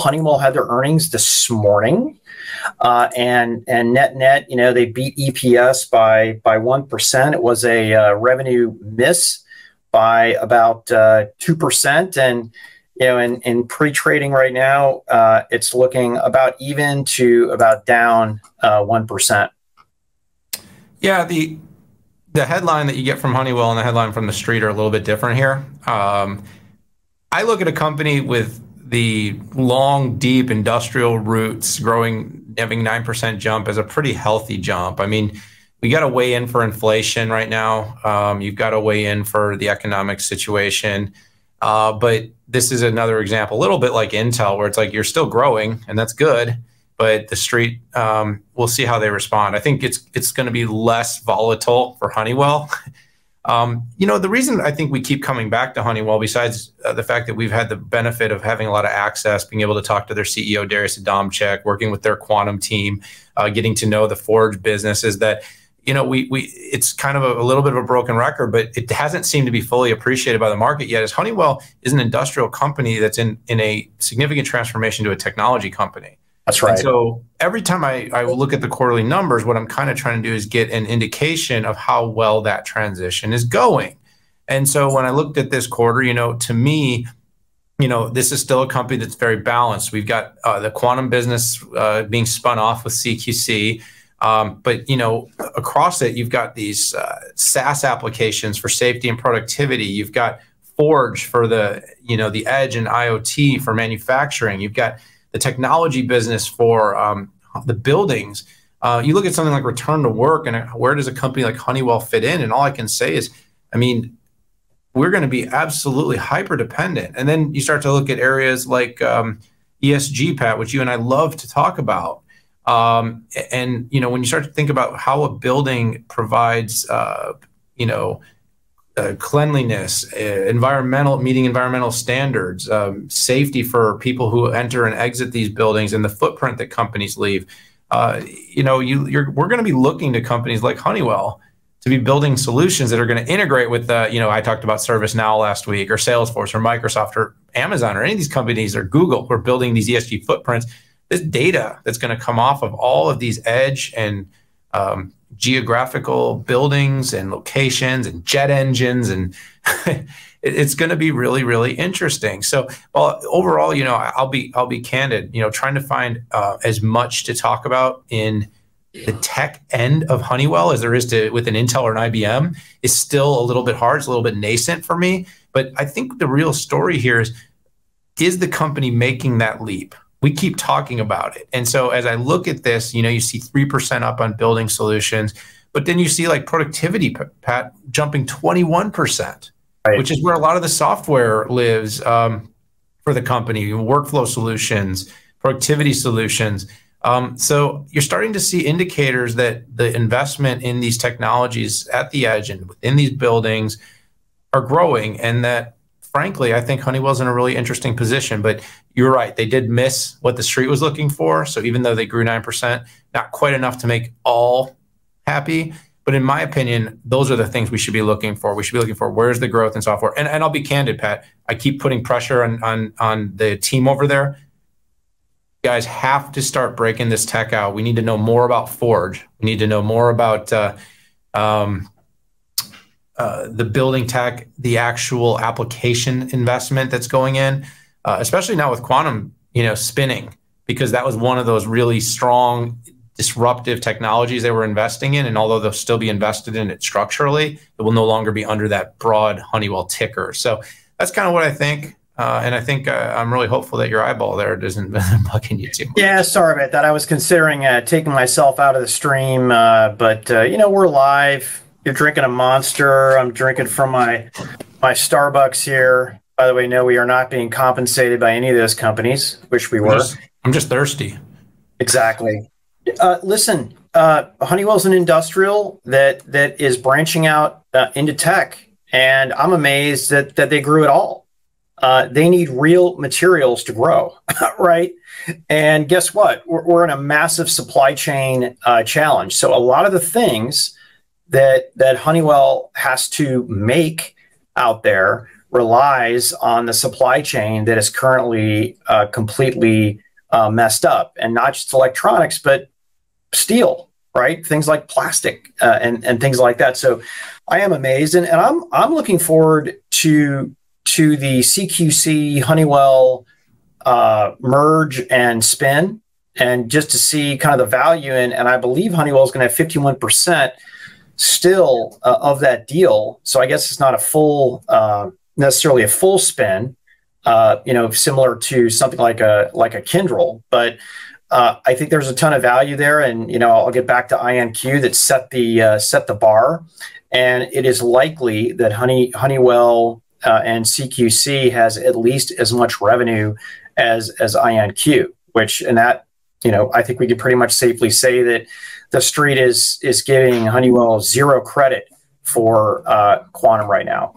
Honeywell had their earnings this morning, uh, and and net net, you know, they beat EPS by by one percent. It was a uh, revenue miss by about uh, two percent, and you know, in, in pre-trading right now, it's looking about even to about down one Yeah, the the headline that you get from Honeywell and the headline from the street are a little bit different here. Um, I look at a company with the long, deep industrial roots growing, having 9% jump as a pretty healthy jump. I mean, we got to weigh in for inflation right now. Um, you've got to weigh in for the economic situation. Uh, but this is another example, a little bit like Intel, where it's like you're still growing and that's good, but the street, um, we'll see how they respond. I think it's it's going to be less volatile for Honeywell Um, you know, the reason I think we keep coming back to Honeywell, besides uh, the fact that we've had the benefit of having a lot of access, being able to talk to their CEO Darius Adamczyk, working with their quantum team, uh, getting to know the Forge business, is that you know we we it's kind of a, a, little bit of a broken record, but it hasn't seemed to be fully appreciated by the market yet. Is Honeywell is an industrial company that's in in a significant transformation to a technology company. That's right. And so every time I, I look at the quarterly numbers, what I'm kind of trying to do is get an indication of how well that transition is going. And so when I looked at this quarter, you know, to me, you know, this is still a company that's very balanced. We've got uh, the quantum business uh, being spun off with CQC. Um, but you know, across it, you've got these uh, SaaS applications for safety and productivity. You've got Forge for the you know the edge and IoT for manufacturing. You've got the technology business for um, the buildings. Uh, you look at something like return to work, and where does a company like Honeywell fit in? And all I can say is, I mean, we're going to be absolutely hyper dependent. And then you start to look at areas like um, ESG, Pat, which you and I love to talk about. Um, and you know, when you start to think about how a building provides, uh, you know, uh, cleanliness, uh, environmental meeting environmental standards, um, safety for people who enter and exit these buildings, and the footprint that companies leave. Uh, you know, you, we're going to be looking to companies like Honeywell to be building solutions that are going to integrate with, uh, you know, I talked about ServiceNow last week, or Salesforce, or Microsoft, or Amazon, or any of these companies, or Google, who are building these ESG footprints. This data that's going to come off of all of these edge and um, geographical buildings and locations and jet engines and it's going to be really really interesting. So well overall you know i'll be i'll be candid you know trying to find uh, as much to talk about in the tech end of honeywell as there is to with an intel or an ibm is still a little bit hard it's a little bit nascent for me. But i think the real story here is is the company making that leap we keep talking about it. And so as I look at this, you know, you see 3% up on building solutions, but then you see like productivity, Pat, jumping 21%, right. which is where a lot of the software lives um, for the company, workflow solutions, productivity solutions. Um, so you're starting to see indicators that the investment in these technologies at the edge and within these buildings are growing and that frankly, I think Honeywell's in a really interesting position. But you're right; they did miss what the street was looking for. So even though they grew nine percent, not quite enough to make all happy. But in my opinion, those are the things we should be looking for. We should be looking for where's the growth in software. And, and I'll be candid, Pat. I keep putting pressure on on on the team over there. You guys have to start breaking this tech out. We need to know more about Forge. We need to know more about uh, um, uh, the building tech, the actual application investment that's going in, uh, especially now with quantum, you know, spinning, because that was one of those really strong disruptive technologies they were investing in. And although they'll still be invested in it structurally, it will no longer be under that broad Honeywell ticker. So that's kind of what I think. Uh, and I think uh, I'm really hopeful that your eyeball there doesn't bugging you too much. Yeah, sorry about that. I was considering uh, taking myself out of the stream, uh, but uh, you know we're live. You're drinking a monster. I'm drinking from my my Starbucks here. By the way, no, we are not being compensated by any of those companies. Wish we were. I'm just, I'm just thirsty. Exactly. Uh, listen, uh, Honeywell's an industrial that that is branching out uh, into tech, and I'm amazed that that they grew at all. Uh, they need real materials to grow, right? And guess what? We're, we're in a massive supply chain uh, challenge. So a lot of the things that that Honeywell has to make out there relies on the supply chain that is currently uh, completely uh, messed up, and not just electronics, but steel, right? Things like plastic uh, and and things like that. So, I am amazed, and, and I'm I'm looking forward to to the CQC Honeywell uh, merge and spin, and just to see kind of the value in. And I believe Honeywell is going to have 51 percent still uh, of that deal. So I guess it's not a full uh, necessarily a full spin, uh, you know, similar to something like a like a Kyndryl, but. Uh, I think there's a ton of value there, and you know I'll get back to IonQ that set the uh, set the bar, and it is likely that Honey Honeywell uh, and CQC has at least as much revenue as as IonQ, which and that you know I think we could pretty much safely say that the street is is giving Honeywell zero credit for uh, quantum right now.